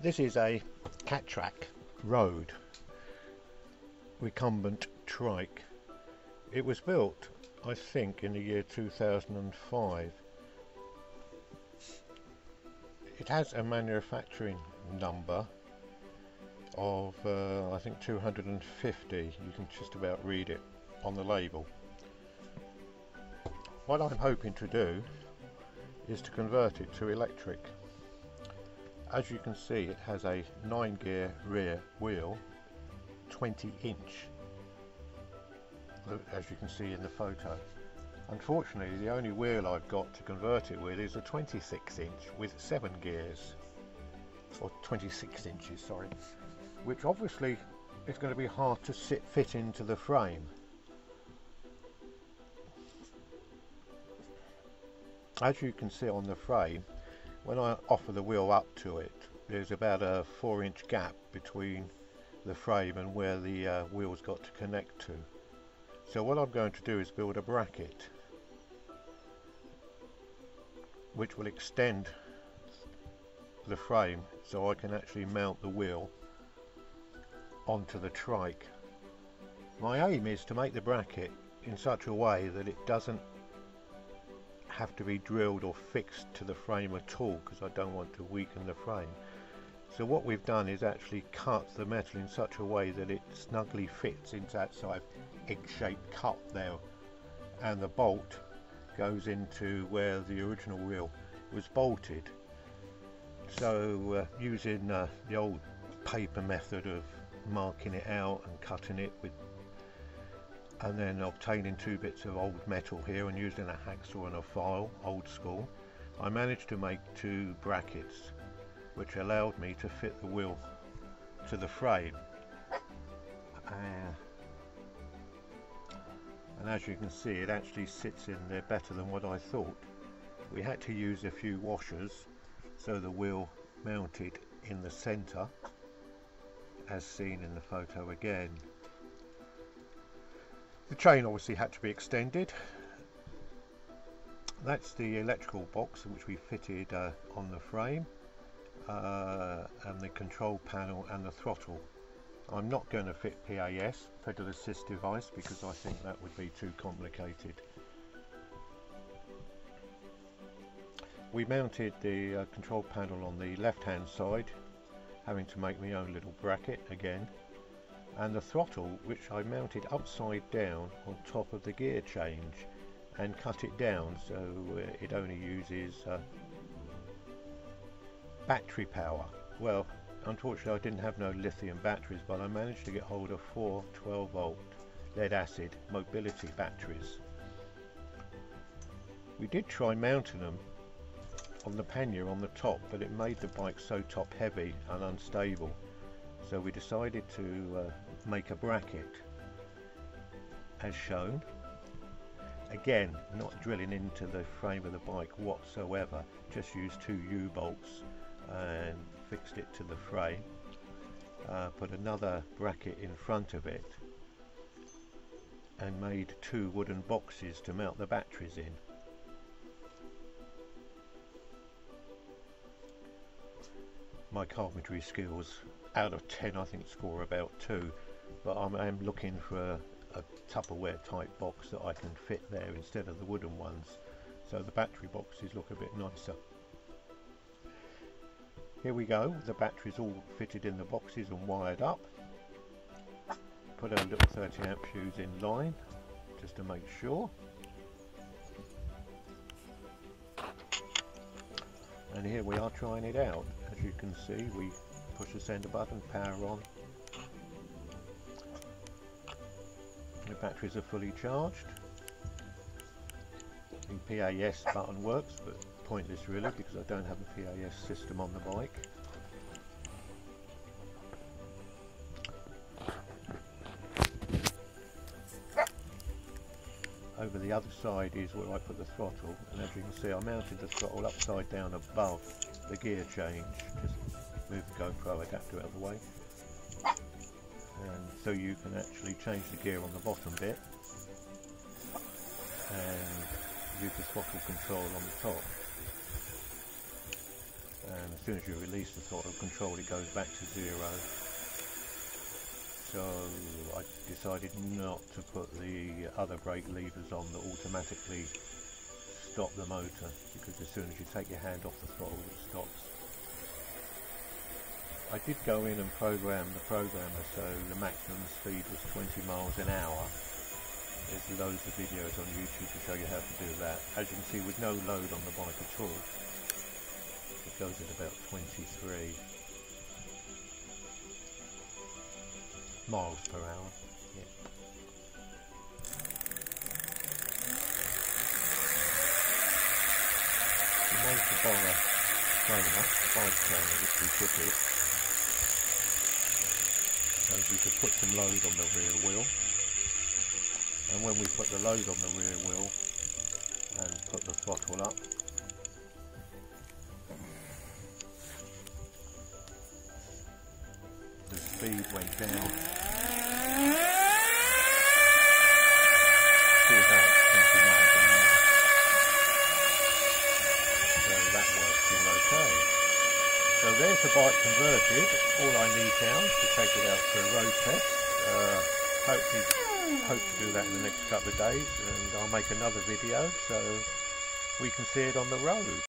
This is a Catrike road recumbent trike. It was built, I think, in the year 2005. It has a manufacturing number of, uh, I think, 250. You can just about read it on the label. What I'm hoping to do is to convert it to electric. As you can see it has a 9 gear rear wheel 20 inch uh, as you can see in the photo. Unfortunately the only wheel I've got to convert it with is a 26 inch with 7 gears or 26 inches sorry which obviously is going to be hard to sit fit into the frame. As you can see on the frame when I offer the wheel up to it there's about a 4 inch gap between the frame and where the uh, wheel's got to connect to. So what I'm going to do is build a bracket which will extend the frame so I can actually mount the wheel onto the trike. My aim is to make the bracket in such a way that it doesn't have to be drilled or fixed to the frame at all because I don't want to weaken the frame. So what we've done is actually cut the metal in such a way that it snugly fits into that sort of egg-shaped cup there and the bolt goes into where the original wheel was bolted. So uh, using uh, the old paper method of marking it out and cutting it with and then obtaining two bits of old metal here and using a hacksaw and a file, old school, I managed to make two brackets which allowed me to fit the wheel to the frame. Uh, and as you can see it actually sits in there better than what I thought. We had to use a few washers so the wheel mounted in the centre as seen in the photo again. The chain obviously had to be extended. That's the electrical box which we fitted uh, on the frame uh, and the control panel and the throttle. I'm not going to fit PAS, pedal assist device, because I think that would be too complicated. We mounted the uh, control panel on the left hand side, having to make my own little bracket again, and the throttle which I mounted upside down on top of the gear change and cut it down so uh, it only uses uh, battery power. Well, unfortunately I didn't have no lithium batteries, but I managed to get hold of four 12 volt lead acid mobility batteries. We did try mounting them on the pannier on the top, but it made the bike so top heavy and unstable. So we decided to uh, make a bracket as shown. Again, not drilling into the frame of the bike whatsoever, just use two U-bolts and fixed it to the frame. Uh, put another bracket in front of it and made two wooden boxes to mount the batteries in. My carpentry skills out of 10 I think score about 2 but I'm, I'm looking for a, a Tupperware type box that I can fit there instead of the wooden ones so the battery boxes look a bit nicer here we go, the battery's all fitted in the boxes and wired up. Put our little 30 amp fuse in line, just to make sure. And here we are trying it out. As you can see, we push the sender button, power on. Batteries are fully charged. The PAS button works, but pointless really because I don't have a PAS system on the bike. Over the other side is where I put the throttle and as you can see I mounted the throttle upside down above the gear change. Just move the GoPro adapter out of the way. So you can actually change the gear on the bottom bit. And use the throttle control on the top. And as soon as you release the throttle control it goes back to zero. So I decided not to put the other brake levers on that automatically stop the motor because as soon as you take your hand off the throttle it stops. I did go in and program the programmer so the maximum speed was 20 miles an hour. There's loads of videos on YouTube to show you how to do that. As you can see with no load on the bike at all, it goes at about 23 miles per hour. Yeah. Managed to borrow a trainer, bike trainer which we fitted. So we could put some load on the rear wheel. And when we put the load on the rear wheel and put the throttle up, the speed went down So there's the bike converted. All I need now is to take it out for a road test. Uh, hopefully, hope to do that in the next couple of days and I'll make another video so we can see it on the road.